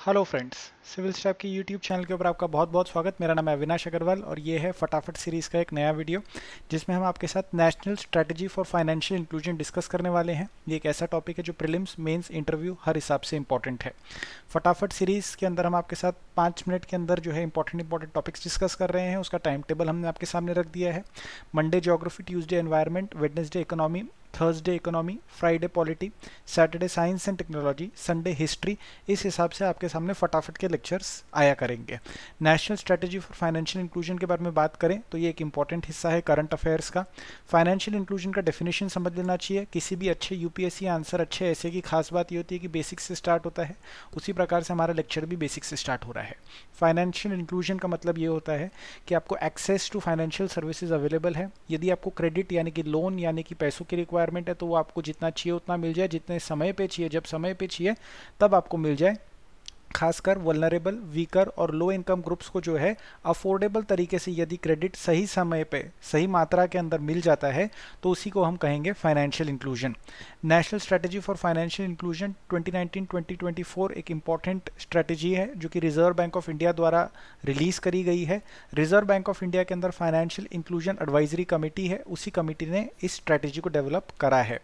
Hello friends civils tap के YouTube channel के ऊपर आपका बहुत बहुत स्वागत। मेरा नाम है अविनाश अग्रवाल और ये है फटाफट सीरीज़ का एक नया वीडियो जिसमें हम आपके साथ national strategy for financial inclusion discuss करने वाले हैं। ये एक ऐसा टॉपिक है जो प्रीलिम्स मेंस इंटरव्यू हर हिसाब से इंपॉर्टेंट है। फटाफट सीरीज़ के अंदर हम आपके साथ पाँच मिनट के अंदर जो है इंपॉर्टेंट इंपॉर्टेंट टॉपिक्स डिस्कस कर रहे हैं। उसका टाइम टेबल हमने आपके सामने रख दिया है। Monday geography Tuesday environment Wednesday economy Thursday economy Friday polity Saturday science and technology Sunday history इस हिसाब से आपके सामने फटाफट के लेक्चर्स आया करेंगे। National strategy for financial inclusion के बारे में बात करें तो ये एक इंपॉर्टेंट हिस्सा है करंट अफेयर्स का। फाइनेंशियल इंक्लूजन का डेफिनेशन समझ लेना चाहिए। किसी भी अच्छे यूपीएससी आंसर अच्छे ऐसे की खास बात ये होती है कि बेसिक से स्टार्ट होता है। उसी प्रकार से हमारा लेक्चर भी बेसिक से स्टार्ट हो रहा है। फाइनेंशियल इंक्लूजन का मतलब ये होता है कि आपको access to financial services available है। यदि आपको क्रेडिट यानी कि लोन यानी कि पैसों की रिक्वायरमेंट है तो वो आपको जितना चाहिए उतना मिल जाए, जितने समय पे चाहिए, जब समय पे चाहिए, तब आपको मिल जाए। खासकर वलनरेबल वीकर और लो इनकम ग्रुप्स को जो है अफोर्डेबल तरीके से यदि क्रेडिट सही समय पे, सही मात्रा के अंदर मिल जाता है तो उसी को हम कहेंगे financial inclusion national strategy for financial inclusion 2019-2024 एक इंपॉर्टेंट स्ट्रेटजी है, जो कि रिज़र्व बैंक ऑफ़ इंडिया द्वारा रिलीज़ करी गई है. रिज़र्व बैंक ऑफ़ इंडिया के अंदर फाइनेंशियल इंक्लूजन एडवाइजरी कमेटी है, उसी कमेटी ने इस स्ट्रैटेजी को डेवलप करा है.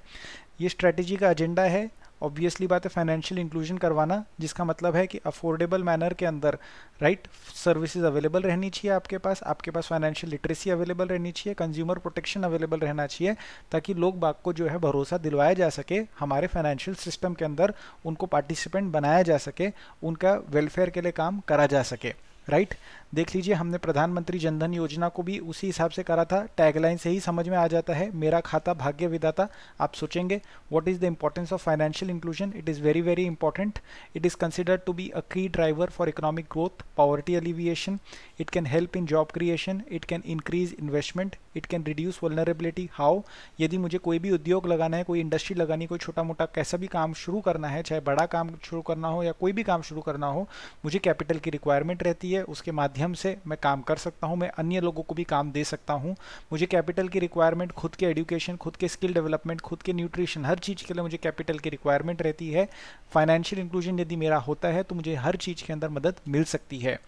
ये स्ट्रैटेजी का एजेंडा है ऑब्वियसली बात है फाइनेंशियल इंक्लूजन करवाना, जिसका मतलब है कि अफोर्डेबल मैनर के अंदर राइट सर्विसेज़ अवेलेबल रहनी चाहिए आपके पास आपके पास फाइनेंशियल लिटरेसी अवेलेबल रहनी चाहिए कंज्यूमर प्रोटेक्शन अवेलेबल रहना चाहिए, ताकि लोग बाग को जो है भरोसा दिलवाया जा सके, हमारे फाइनेंशियल सिस्टम के अंदर उनको पार्टिसिपेंट बनाया जा सके, उनका वेलफेयर के लिए काम करा जा सके राइट देख लीजिए, हमने प्रधानमंत्री जनधन योजना को भी उसी हिसाब से करा था। टैगलाइन से ही समझ में आ जाता है, मेरा खाता भाग्य विदाता आप सोचेंगे what is the importance of financial inclusion it is very very important it is considered to be a key driver for economic growth poverty alleviation it can help in job creation it can increase investment it can reduce vulnerability how यदि मुझे कोई भी उद्योग लगाना है, कोई industry लगानी कोई छोटा मोटा कैसा भी काम शुरू करना है, चाहे बड़ा काम शुरू करना हो या कोई भी काम शुरू करना हो, मुझे कैपिटल की रिक्वायरमेंट रहती है, उसके माध्यम माध्यम से मैं काम कर सकता हूँ, मैं अन्य लोगों को भी काम दे सकता हूँ। मुझे कैपिटल की रिक्वायरमेंट खुद के एडुकेशन खुद के स्किल डेवलपमेंट खुद के न्यूट्रिशन हर चीज़ के लिए मुझे कैपिटल की रिक्वायरमेंट रहती है। फाइनेंशियल इंक्लूजन यदि मेरा होता है तो मुझे हर चीज़ के अंदर मदद मिल सकती है।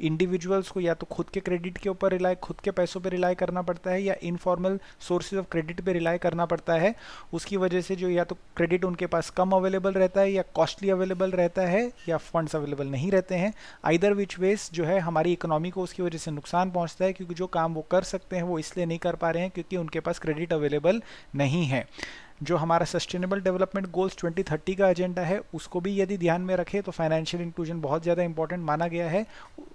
इंडिविजुअल्स को या तो खुद के क्रेडिट के ऊपर रिलाई खुद के पैसों पे रिलाई करना पड़ता है या इनफॉर्मल सोर्सेज ऑफ़ क्रेडिट पे रिलाई करना पड़ता है, उसकी वजह से जो या तो क्रेडिट उनके पास कम अवेलेबल रहता है या कॉस्टली अवेलेबल रहता है या फंड्स अवेलेबल नहीं रहते हैं आइदर विच वेज जो है हमारी इकोनॉमी को उसकी वजह से नुकसान पहुँचता है, क्योंकि जो काम वो कर सकते हैं वो इसलिए नहीं कर पा रहे हैं क्योंकि उनके पास क्रेडिट अवेलेबल नहीं है। जो हमारा सस्टेनेबल डेवलपमेंट गोल्स 2030 का एजेंडा है, उसको भी यदि ध्यान में रखें तो फाइनेंशियल इंक्लूजन बहुत ज़्यादा इंपॉर्टेंट माना गया है।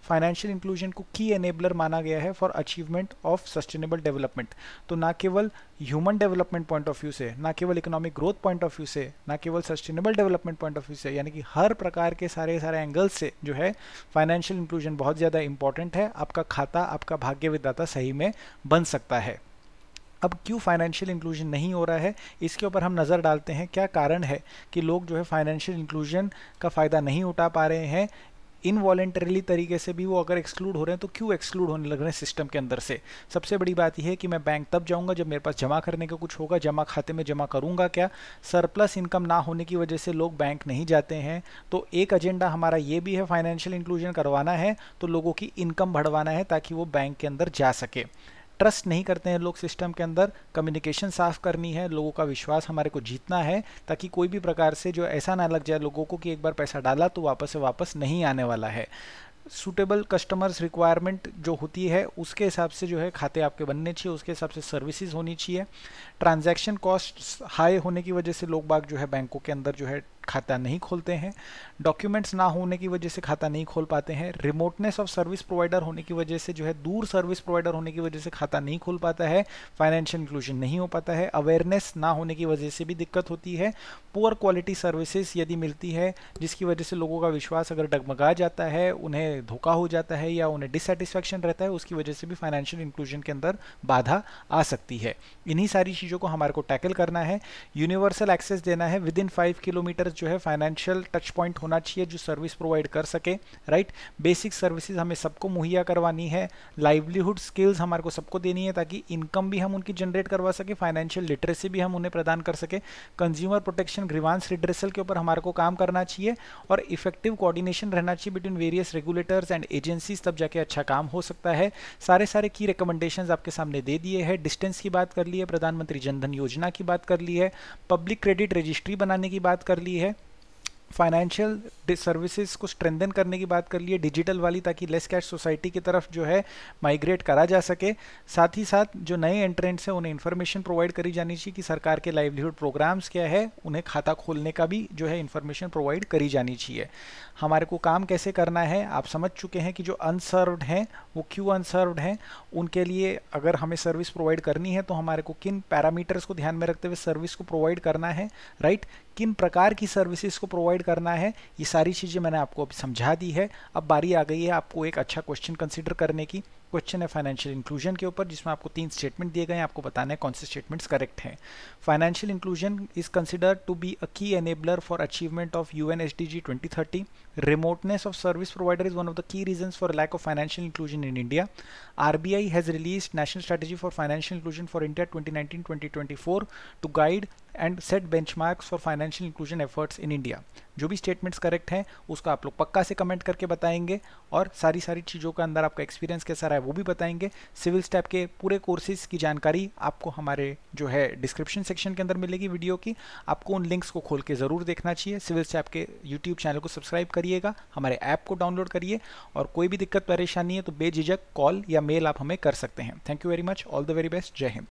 फाइनेंशियल इंक्लूजन को की एनेबलर माना गया है for achievement of sustainable development तो ना केवल human development point of view से, ना केवल economic growth point of view से, ना केवल sustainable development point of view से, यानी कि हर प्रकार के सारे सारे एंगल्स से जो है फाइनेंशियल इंक्लूजन बहुत ज़्यादा इंपॉर्टेंट है। आपका खाता, आपका भाग्य विदाता सही में बन सकता है। अब क्यों फाइनेंशियल इंक्लूजन नहीं हो रहा है? इसके ऊपर हम नज़र डालते हैं, क्या कारण है कि लोग जो है फाइनेंशियल इंक्लूजन का फ़ायदा नहीं उठा पा रहे हैं? इनवॉलेंटरीली तरीके से भी वो अगर एक्सक्लूड हो रहे हैं तो क्यों एक्सक्लूड होने लग रहे हैं सिस्टम के अंदर से? सबसे बड़ी बात यह है कि मैं बैंक तब जाऊँगा जब मेरे पास जमा करने का कुछ होगा, जमा खाते में जमा करूँगा क्या? सरप्लस इनकम ना होने की वजह से लोग बैंक नहीं जाते हैं। तो एक एजेंडा हमारा ये भी है फाइनेंशियल इंक्लूजन करवाना है तो लोगों की इनकम बढ़वाना है ताकि वो बैंक के अंदर जा सके। ट्रस्ट नहीं करते हैं लोग सिस्टम के अंदर कम्युनिकेशन साफ़ करनी है, लोगों का विश्वास हमारे को जीतना है, ताकि कोई भी प्रकार से जो ऐसा ना लग जाए लोगों को कि एक बार पैसा डाला तो वापस से वापस नहीं आने वाला है। सूटेबल कस्टमर्स रिक्वायरमेंट जो होती है, उसके हिसाब से जो है खाते आपके बनने चाहिए, उसके हिसाब से सर्विसेज़ होनी चाहिए। ट्रांजैक्शन कॉस्ट हाई होने की वजह से लोग बाग जो है बैंकों के अंदर जो है खाता नहीं खोलते हैं। डॉक्यूमेंट्स ना होने की वजह से खाता नहीं खोल पाते हैं। रिमोटनेस ऑफ़ सर्विस प्रोवाइडर होने की वजह से जो है दूर सर्विस प्रोवाइडर होने की वजह से खाता नहीं खोल पाता है। फाइनेंशियल इंक्लूजन नहीं हो पाता है। अवेयरनेस ना होने की वजह से भी दिक्कत होती है। पुअर क्वालिटी सर्विसेज़ यदि मिलती है, जिसकी वजह से लोगों का विश्वास अगर डगमगा जाता है, उन्हें धोखा हो जाता है या उन्हें डिससेटिस्फैक्शन रहता है, उसकी वजह से भी फाइनेंशियल इंक्लूजन के अंदर बाधा आ सकती है। इन्हीं सारी चीज़ों को हमारे को टैकल करना है। यूनिवर्सल एक्सेस देना है। विद इन फाइव किलोमीटर पास जो है फाइनेंशियल टच पॉइंट होना चाहिए जो सर्विस प्रोवाइड कर सके राइट बेसिक सर्विसेज़ हमें सबको मुहैया करवानी है लाइवलीहुड स्किल्स हमारे को सबको देनी है ताकि इनकम भी हम उनकी जनरेट करवा सके फाइनेंशियल लिटरेसी भी हम उन्हें प्रदान कर सके। कंज्यूमर प्रोटेक्शन ग्रीवांस रिड्रेसल के ऊपर हमारे को काम करना चाहिए और इफ़ेक्टिव कोऑर्डिनेशन रहना चाहिए between various regulators and agencies तब जाके अच्छा काम हो सकता है। सारे सारे की रिकमेंडेशन आपके सामने दे दिए हैं। डिस्टेंस की बात कर ली है, प्रधानमंत्री जनधन योजना की बात कर ली है। पब्लिक क्रेडिट रजिस्ट्री बनाने की बात कर ली है। फाइनेंशियल सर्विसेज़ को स्ट्रेंथन करने की बात कर लिए डिजिटल वाली, ताकि लेस कैश सोसाइटी की तरफ़ जो है माइग्रेट करा जा सके। साथ ही साथ जो नए एंट्रेंट्स हैं, उन्हें इन्फॉर्मेशन प्रोवाइड करी जानी चाहिए कि सरकार के लाइवलीहुड प्रोग्राम्स क्या है, उन्हें खाता खोलने का भी जो है इन्फॉर्मेशन प्रोवाइड करी जानी चाहिए। हमारे को काम कैसे करना है, आप समझ चुके हैं कि जो अनसर्व्ड हैं वो क्यों अनसर्व्ड हैं। उनके लिए अगर हमें सर्विस प्रोवाइड करनी है तो हमारे को किन पैरामीटर्स को ध्यान में रखते हुए सर्विस को प्रोवाइड करना है राइट किन प्रकार की सर्विसेज़ को प्रोवाइड करना है, ये सारी चीज़ें मैंने आपको अभी समझा दी है। अब बारी आ गई है आपको एक अच्छा क्वेश्चन कंसिडर करने की। क्वेश्चन है फाइनेंशियल इंक्लूजन के ऊपर, जिसमें आपको तीन स्टेटमेंट दिए गए हैं, आपको बताना है कौन से स्टेटमेंट्स करेक्ट हैं। Financial inclusion is consider to be a key enabler for achievement of U N S D G twenty thirty remoteness of service provider is one of the key reason for lack of financial inclusion in India R B I has release national strategy for financial inclusion for India twenty nineteen twenty twenty four to guide and set benchmarks for financial inclusion efforts in India जो भी statements correct हैं, उसका आप लोग पक्का से comment करके बताएँगे और सारी सारी चीज़ों का अंदर आपका एक्सपीरियंस कैसा रहा है वो भी बताएँगे। सिविल स्टैप के पूरे कोर्सेज की जानकारी आपको हमारे जो है डिस्क्रिप्शन सेक्शन के अंदर मिलेगी वीडियो की। आपको उन लिंक्स को खोल के ज़रूर देखना चाहिए। सिविल स्टैप के यूट्यूब चैनल को सब्सक्राइब करिएगा, हमारे ऐप को डाउनलोड करिए और कोई भी दिक्कत, परेशानी है तो बेझिझक कॉल या मेल आप हमें कर सकते हैं। Thank you very much all the very best जय हिंद